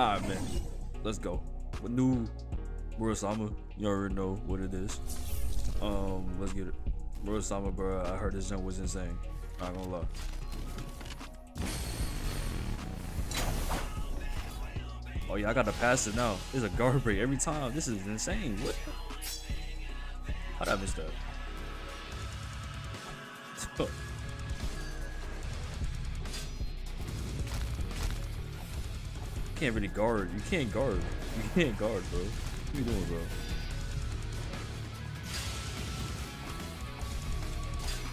Alright, man. Let's go. With new Murasama, you already know what it is. Um, let's get it. Murasama, bro, I heard this jump was insane. Not gonna lie. Oh yeah, I gotta pass it now. It's a guard break every time. This is insane. What? How'd I miss that? can't really guard. You can't guard. You can't guard, bro. What you doing, bro?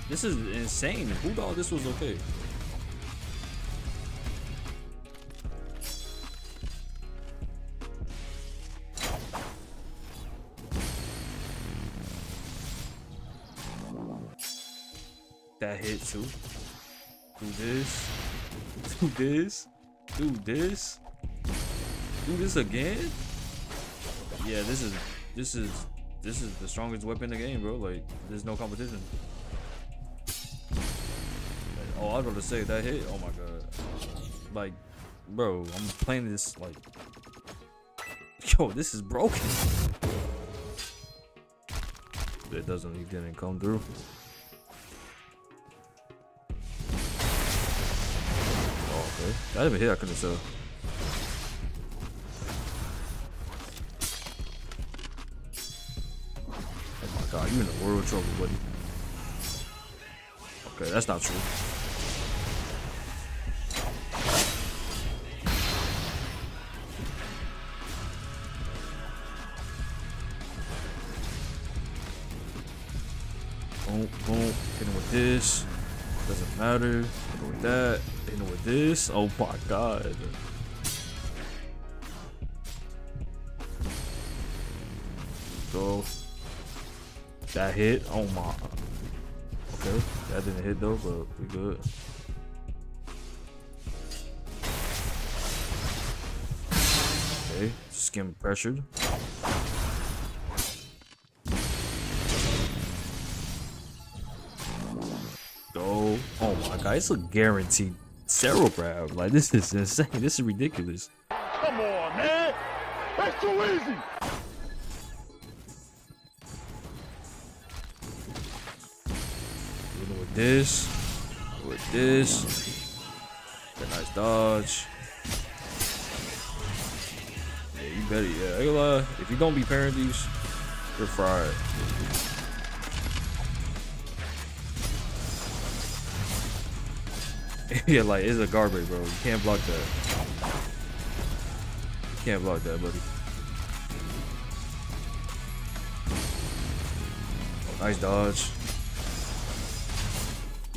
This is insane. Who thought this was okay? That hit too. Do this. Do this. Do this. Do this again? Yeah, this is this is this is the strongest weapon in the game, bro. Like, there's no competition. Oh, I was about to say that hit. Oh my god. Like, bro, I'm playing this like. Yo, this is broken. It doesn't. He didn't come through. Oh, okay. That even hit. I couldn't tell. God, you in the world of trouble, buddy. Okay, that's not true. Boom, boom. Hitting with this. Doesn't matter. Hitting with that. Hitting with this. Oh my god. Go. That hit. Oh my. Okay. That didn't hit though, but we good. Okay. Skin pressured. Go. Oh my god, it's a guaranteed Cero grab. Like this is insane. This is ridiculous. Come on, man. That's too easy. This. With this. That nice dodge. Yeah, you better. Yeah, I ain't lie. If you don't be pairing these, you're fried. yeah, like it's a garbage, bro. You can't block that. You can't block that, buddy. Nice dodge.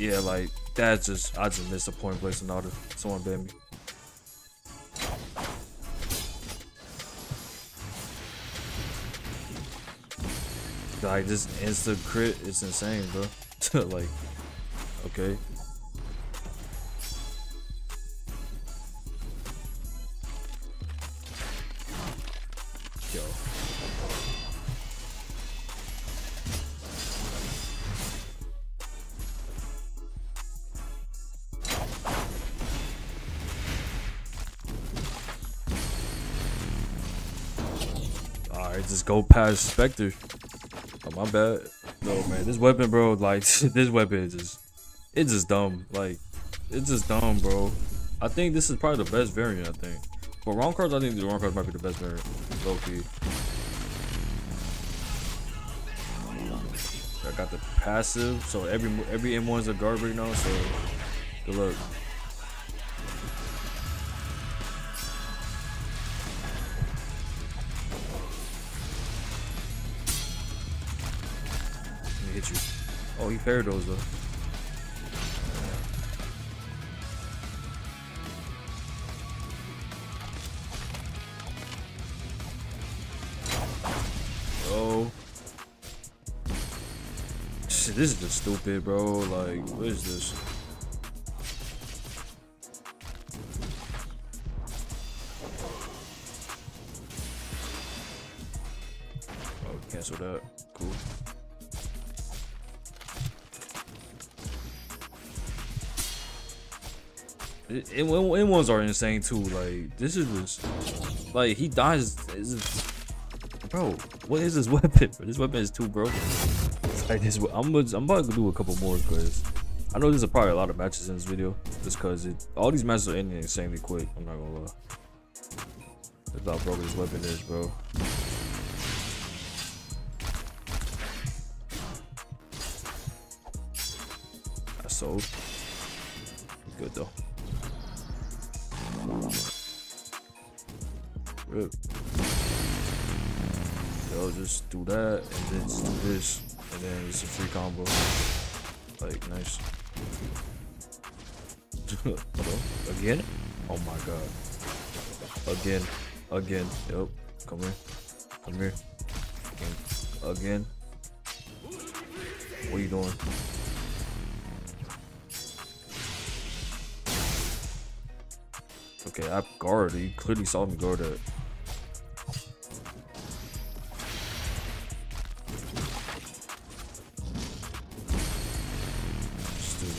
Yeah, like that's just I just missed a point in order. Someone bit me. Like this instant crit, it's insane, bro. like, okay. Just go past Spectre. Oh my bad. No man, this weapon bro, like this weapon is just it's just dumb. Like it's just dumb, bro. I think this is probably the best variant, I think. But wrong cards, I think the wrong cards might be the best variant. Low key. I got the passive, so every every M1 is a guard right now, so good luck. Me hit you. Oh, he paired those though. Oh. Shit, this is just stupid, bro. Like, what is this? Oh, cancel that. It, it, it ones are insane too. Like this is just like he dies. Bro, what is this weapon? This weapon is too broken. Like this, I'm I'm about to do a couple more because I know there's probably a lot of matches in this video, just because it all these matches are ending insanely quick. I'm not gonna lie. That's how broken this weapon is, bro. That's sold. Good though. Rip. Yo, just do that and then just do this and then it's a free combo. Like nice. Hello? Again? Oh my god. Again. Again. Yep. Come here. Come here. Again. What are you doing? Okay, I've guard. He clearly saw me guard that.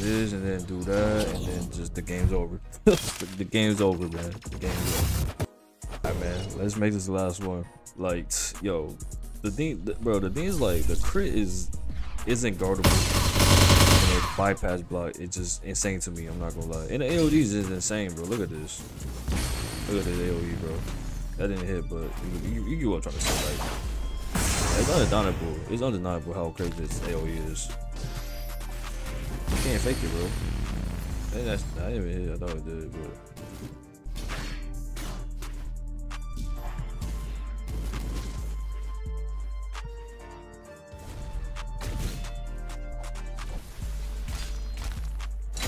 This and then do that and then just the game's over. the game's over, man. The game's over. Alright, man. Let's make this the last one. Like, yo, the thing, the, bro. The thing is like the crit is isn't guardable. And it bypass block. It's just insane to me. I'm not gonna lie. And the AODs is insane, bro. Look at this. Look at this AOE, bro. That didn't hit, but you, you, you get what I'm trying to say, like. It's undeniable. It's undeniable how crazy this AOE is. Can't fake it, bro. And that's I didn't even hit. I thought it did, but.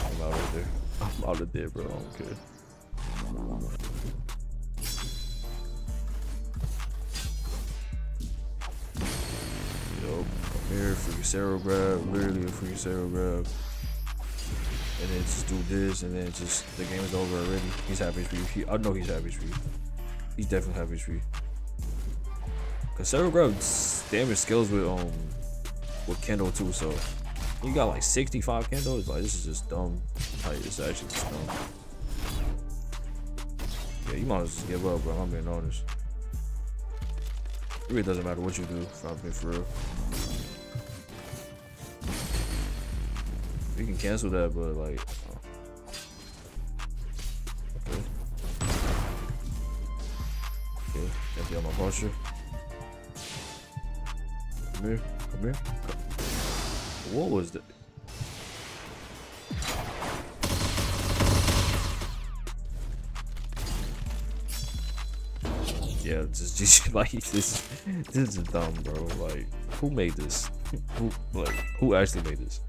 I'm out of there. I'm out of there, bro. I don't care. Yo, come here, free Cero grab, literally a free Cero grab. And then just do this, and then just the game is over already. He's happy for you. He, I know he's happy for you. He's definitely happy for you. Cause Cero grab damage skills with um with Kendall too, so you got like 65 Kendall. like this is just dumb. Like it's actually just dumb. Yeah, you might as well give up, bro. I'm being honest. It really doesn't matter what you do, if I'm being for real. You can cancel that, but like. Okay. Okay, empty out my posture. Come here, come here. What was that? Yeah, just, just like this. This is dumb, bro. Like, who made this? Who like who actually made this?